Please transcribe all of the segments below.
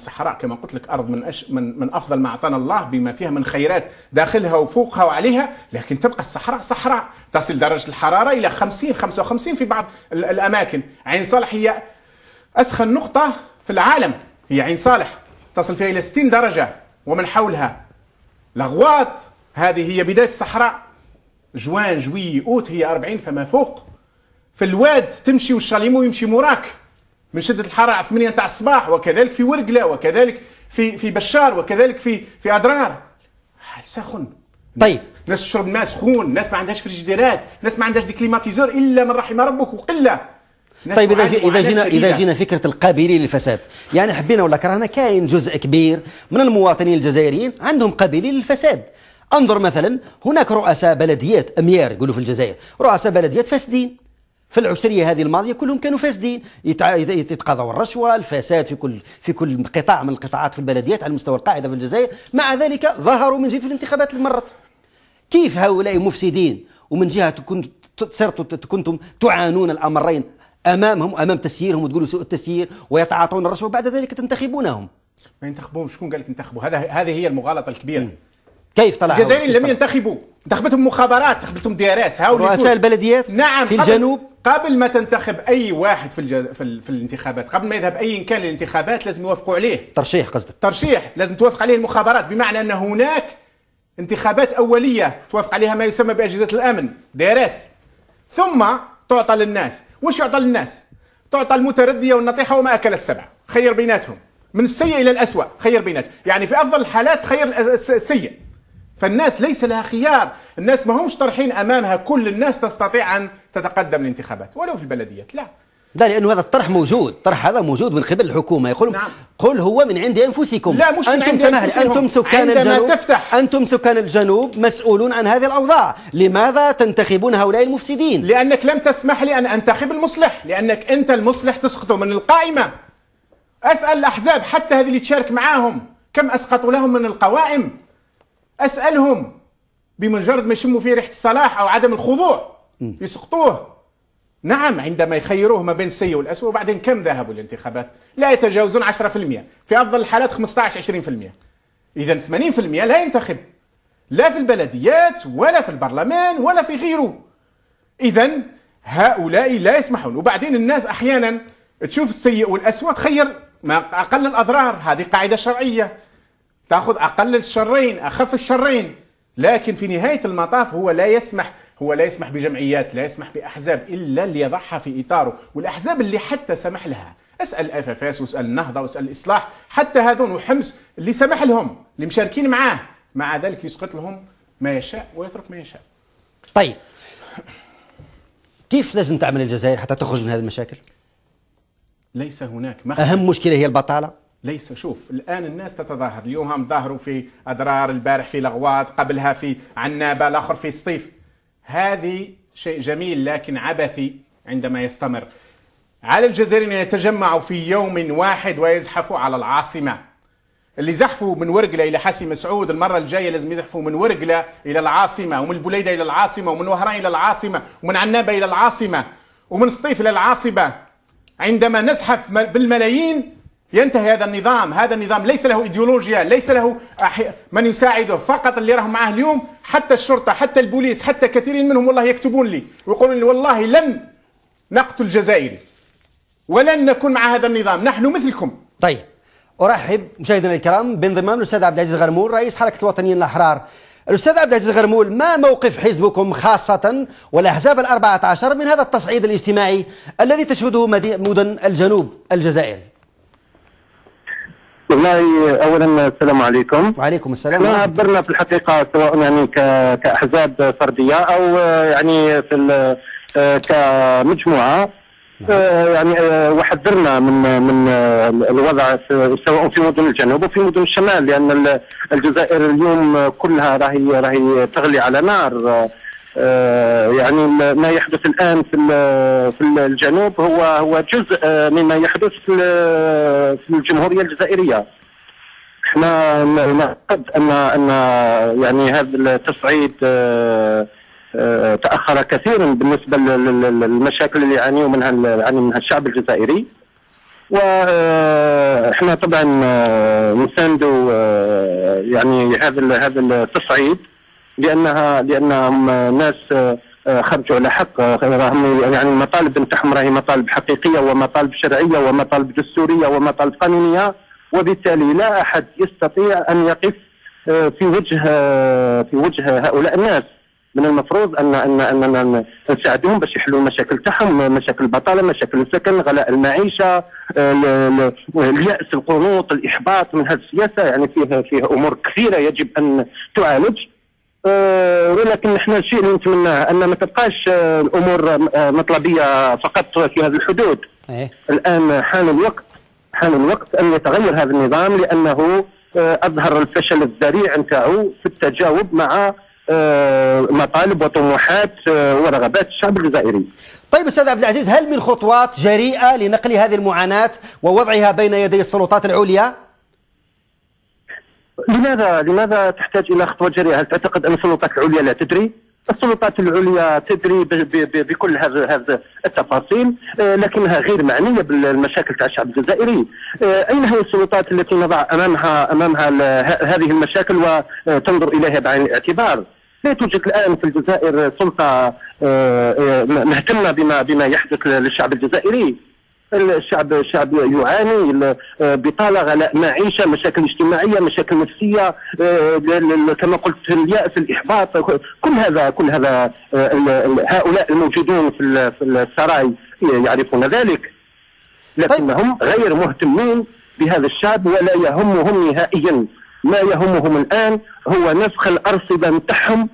الصحراء كما قلت لك أرض من أش من من أفضل ما أعطانا الله بما فيها من خيرات داخلها وفوقها وعليها لكن تبقى الصحراء صحراء تصل درجة الحرارة إلى 50 55 في بعض الأماكن. عين صالح هي أسخن نقطة في العالم هي عين صالح تصل فيها إلى 60 درجة. ومن حولها لغواط هذه هي بداية الصحراء. جوان جوي أوت هي 40 فما فوق. في الواد تمشي والشاليمو يمشي موراك. من شدة الحرارة 8 تاع الصباح وكذلك في ورقله وكذلك في في بشار وكذلك في في اضرار سخن طيب. ناس تشرب ماء سخون ناس ما عندهاش فريجيديرات ناس ما عندهاش دي كليماتيزور إلا من رحم ربك وقلة. طيب إذا إذا جينا إذا جينا فكرة القابلين للفساد. يعني حبينا ولا كرهنا؟ كاين جزء كبير من المواطنين الجزائريين عندهم قابلين للفساد. انظر مثلا هناك رؤساء بلديات أميار يقولوا في الجزائر رؤساء بلديات فاسدين. في العشرية هذه الماضية كلهم كانوا فاسدين. يتقاضوا الرشوة الفساد في كل في كل قطاع من القطاعات في البلديات على مستوى القاعدة في الجزائر. مع ذلك ظهروا من جديد في الانتخابات اللي مرت كيف هؤلاء مفسدين؟ ومن جهة كنت كنتم تعانون الأمرين أمامهم أمام تسييرهم وتقولوا سوء التسيير ويتعاطون الرشوة وبعد ذلك تنتخبونهم. ما ينتخبوهم؟ شكون قال لك انتخبوا هذا هذه هي المغالطة الكبيرة. م. كيف طلع الجزائريين لم ينتخبوا. انتخبتهم مخابرات انتخبتهم DRS. هؤلاء رؤساء البلديات نعم في الجنوب. قبل ما تنتخب أي واحد في الجز... في, ال... في الانتخابات قبل ما يذهب أي كان للانتخابات لازم يوافقوا عليه. ترشيح قصدك. ترشيح لازم توافق عليه المخابرات بمعنى أن هناك انتخابات أولية توافق عليها ما يسمى بأجهزة الأمن DRS. ثم تعطى للناس. وش يعطى للناس؟ تعطى المتردية والنطيحة وما أكل السبع. خير بيناتهم. من السيء إلى الاسوء خير بيناتهم. يعني في أفضل الحالات خير السيء. فالناس ليس لها خيار. الناس ما همش طرحين أمامها كل الناس تستطيع أن تتقدم الانتخابات ولو في البلديات لا. لا لأنه هذا الطرح موجود. الطرح هذا موجود من قبل الحكومة. يقول نعم. قل هو من عند أنفسكم. لا مش أنتم من عند سمح أنتم سكان الجنوب تفتح. أنتم سكان الجنوب مسؤولون عن هذه الأوضاع. لماذا تنتخبون هؤلاء المفسدين؟ لأنك لم تسمح لي أن أنتخب المصلح. لأنك أنت المصلح تسقطه من القائمة. أسأل الأحزاب حتى هذه اللي تشارك معاهم. كم أسقطوا لهم من القوائم؟ أسألهم بمجرد ما يشموا فيه ريحة الصلاح أو عدم الخضوع. يسقطوه. نعم عندما يخيروه ما بين السيء والاسوء وبعدين كم ذهبوا للانتخابات؟ لا يتجاوزون 10% في أفضل الحالات 15 20% اذا 80% لا ينتخب. لا في البلديات ولا في البرلمان ولا في غيره. اذا هؤلاء لا يسمحون. وبعدين الناس أحيانا تشوف السيء والاسوء تخير ما أقل الأضرار. هذه قاعدة شرعية. تاخذ أقل الشرين أخف الشرين. لكن في نهاية المطاف هو لا يسمح هو لا يسمح بجمعيات لا يسمح بأحزاب إلا اللي يضعها في إطاره. والأحزاب اللي حتى سمح لها اسأل FFS واسأل النهضه واسأل الاصلاح حتى هذون وحمس اللي سمح لهم اللي مشاركين معاه. مع ذلك يسقط لهم ما يشاء ويترك ما يشاء. طيب. كيف لازم تعمل الجزائر حتى تخرج من هذه المشاكل؟ ليس هناك. مخرج أهم مشكلة هي البطالة؟ ليس شوف الآن الناس تتظاهر. اليوم هم ظاهروا في أضرار البارح في لغوات قبلها في عنابة الآخر في سطيف. هذه شيء جميل لكن عبثي عندما يستمر. على الجزائريين يتجمعوا في يوم واحد ويزحفوا على العاصمة. اللي زحفوا من ورقلة إلى حسي مسعود المرة الجاية لازم يزحفوا من ورقلة إلى العاصمة ومن البليده إلى العاصمة ومن وهران إلى العاصمة ومن عنابة إلى العاصمة ومن سطيف إلى العاصمة. عندما نزحف بالملايين ينتهي هذا النظام. هذا النظام ليس له إيديولوجيا ليس له من يساعده. فقط اللي راهم معاه اليوم حتى الشرطة حتى البوليس حتى كثيرين منهم والله يكتبون لي ويقولون لي والله لن نقتل الجزائري ولن نكون مع هذا النظام. نحن مثلكم. طيب أرحب مشاهدينا الكرام بانضمام الأستاذ عبد العزيز غرمول رئيس حركة الوطنيين الأحرار. الأستاذ عبد العزيز غرمول ما موقف حزبكم خاصة والأحزاب الأربعة عشر من هذا التصعيد الاجتماعي الذي تشهده مدن الجنوب الجزائري؟ والله اولا السلام عليكم. وعليكم السلام. إحنا عبرنا في الحقيقة سواء يعني كأحزاب فردية أو يعني في كمجموعة. نعم. يعني وحذرنا من من الوضع سواء في مدن الجنوب وفي مدن الشمال لأن الجزائر اليوم كلها راهي راهي تغلي على نار. آه، يعني ما يحدث الآن في في الجنوب هو هو جزء مما يحدث في الجمهورية الجزائرية. إحنا نعتقد ان أن يعني هذا التصعيد آه، آه، تأخر كثيرا بالنسبة للمشاكل اللي يعاني منها يعاني منها الشعب الجزائري. وإحنا طبعا نساندوا يعني هذا هذا التصعيد. لانها لأنهم ناس خرجوا على حق. راهم يعني المطالب نتاعهم راهي مطالب حقيقية ومطالب شرعية ومطالب دستورية ومطالب قانونية. وبالتالي لا أحد يستطيع أن يقف في وجه في وجه هؤلاء الناس. من المفروض ان ان اننا نساعدهم باش يحلوا المشاكل تاعهم مشاكل البطالة مشاكل السكن غلاء المعيشة الياس القنوط الإحباط من هذه السياسة. يعني فيه فيه أمور كثيرة يجب أن تعالج. ولكن إحنا الشيء اللي نتمناه أن ما تبقاش الأمور مطلبية فقط في هذه الحدود إيه؟ الآن حان الوقت حان الوقت أن يتغير هذا النظام لأنه أظهر الفشل الذريع نتاعو في التجاوب مع مطالب وطموحات ورغبات الشعب الجزائري طيب أستاذ عبد العزيز هل من خطوات جريئة لنقل هذه المعاناة ووضعها بين يدي السلطات العليا؟ لماذا لماذا تحتاج إلى خطوة جريئة؟ هل تعتقد أن السلطات العليا لا تدري؟ السلطات العليا تدري بكل هذا التفاصيل لكنها غير معنية بالمشاكل تاع الشعب الجزائري أين هي السلطات التي نضع امامها أمامها هذه المشاكل وتنظر إليها بعين الاعتبار لا توجد الآن في الجزائر سلطة مهتمة بما بما يحدث للشعب الجزائري الشعب الشعب يعاني بطالة غلاء معيشة مشاكل اجتماعية مشاكل نفسية كما قلت اليأس الإحباط كل هذا كل هذا هؤلاء الموجودون في السراي يعرفون ذلك. لكنهم غير مهتمين بهذا الشعب ولا يهمهم نهائيا. ما يهمهم الآن هو نسخ الأرصدة نتاعهم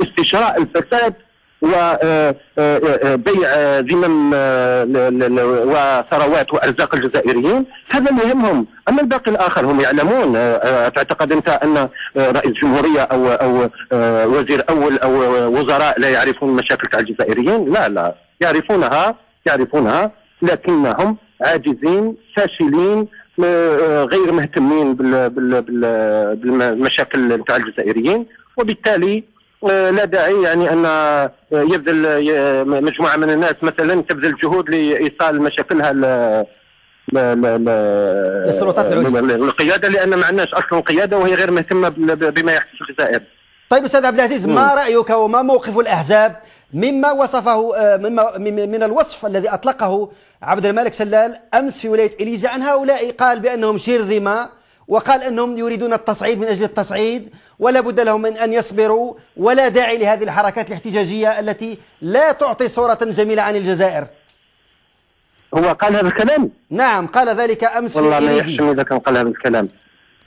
واستشراء الفساد وبيع ذمم وثروات وأرزاق الجزائريين. هذا يهمهم. أما الباقي الآخر هم يعلمون. تعتقد أنت أن رئيس جمهوريه أو أو وزير أول أو وزراء لا يعرفون مشاكل تاع الجزائريين؟ لا لا. يعرفونها يعرفونها لكنهم عاجزين فاشلين غير مهتمين بالمشاكل تاع الجزائريين. وبالتالي لا داعي يعني أن يبذل مجموعة من الناس مثلا تبذل جهود لإيصال مشاكلها للسلطات العليا. القيادة لأن ما عندناش أصلا قيادة وهي غير مهتمة بما يحدث في الجزائر طيب أستاذ عبد العزيز ما رأيك وما موقف الأحزاب مما وصفه مما من الوصف الذي أطلقه عبد الملك سلال أمس في ولاية إليزا عن هؤلاء؟ قال بأنهم شرذمة وقال إنهم يريدون التصعيد من أجل التصعيد ولا بد لهم من أن يصبروا ولا داعي لهذه الحركات الاحتجاجية التي لا تعطي صورة جميلة عن الجزائر. هو قال هذا الكلام؟ نعم قال ذلك أمس والله ما يحسن إذا كان قال هذا الكلام.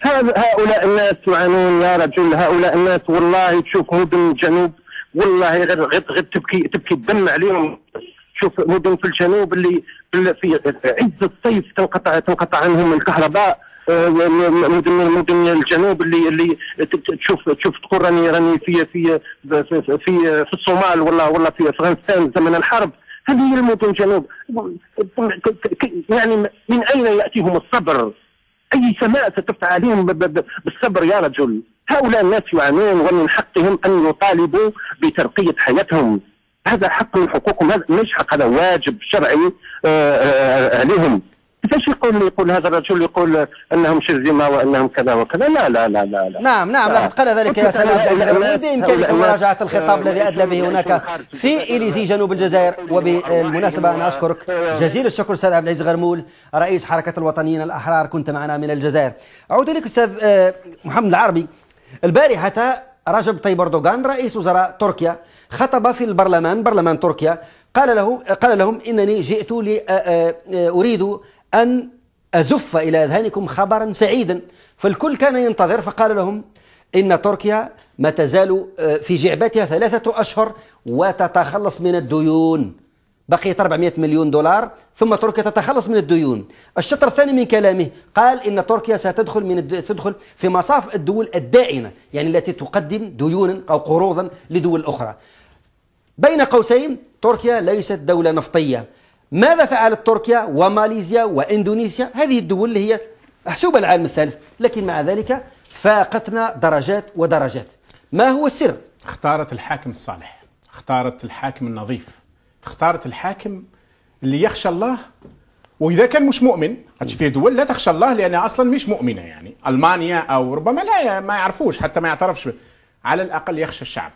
هؤلاء الناس يعانون يا رجل هؤلاء الناس والله تشوف مدن الجنوب والله غير غير تبكي تبكي الدم عليهم شوف مدن في الجنوب اللي في عز الصيف تنقطع تنقطع عنهم الكهرباء مدن مدن الجنوب اللي اللي تشوف تشوف تقول راني راني في في في في, الصومال ولا ولا في افغانستان زمن الحرب. هذه هي المدن الجنوب؟ يعني من أين يأتيهم الصبر؟ أي سماء ستفتح عليهم بالصبر يا رجل؟ هؤلاء الناس يعانون ومن حقهم أن يطالبوا بترقية حياتهم. هذا حق من حقوقهم هذا مش حق هذا واجب شرعي عليهم. كيفاش يقول يقول هذا الرجل يقول انهم شرذمة وانهم كذا وكذا؟ لا لا لا لا, لا. نعم نعم لقد قال ذلك يا سلام بامكانكم مراجعة الخطاب الذي أدلى به هناك في اليزي جنوب الجزائر. وبالمناسبة أنا أشكرك جزيل الشكر أستاذ عبد العزيز غرمول رئيس حركة الوطنيين الأحرار. كنت معنا من الجزائر. أعود إليك أستاذ محمد العربي. البارحة رجب طيب أردوغان رئيس وزراء تركيا خطب في البرلمان برلمان تركيا. قال له قال لهم إنني جئت أريد أن أزف إلى أذهانكم خبرا سعيدا. فالكل كان ينتظر فقال لهم إن تركيا ما تزال في جعبتها ثلاثة أشهر وتتخلص من الديون. بقيت 400 مليون دولار ثم تركيا تتخلص من الديون. الشطر الثاني من كلامه قال إن تركيا ستدخل من تدخل في مصاف الدول الدائنة يعني التي تقدم ديونا أو قروضا لدول أخرى. بين قوسين تركيا ليست دولة نفطية. ماذا فعلت تركيا وماليزيا وإندونيسيا؟ هذه الدول اللي هي محسوبه العالم الثالث. لكن مع ذلك فاقتنا درجات ودرجات. ما هو السر؟ اختارت الحاكم الصالح اختارت الحاكم النظيف اختارت الحاكم اللي يخشى الله. وإذا كان مش مؤمن خاطش فيه دول لا تخشى الله لانها أصلا مش مؤمنة يعني. ألمانيا أو ربما لا ما يعرفوش حتى ما يعترفش. على الأقل يخشى الشعب.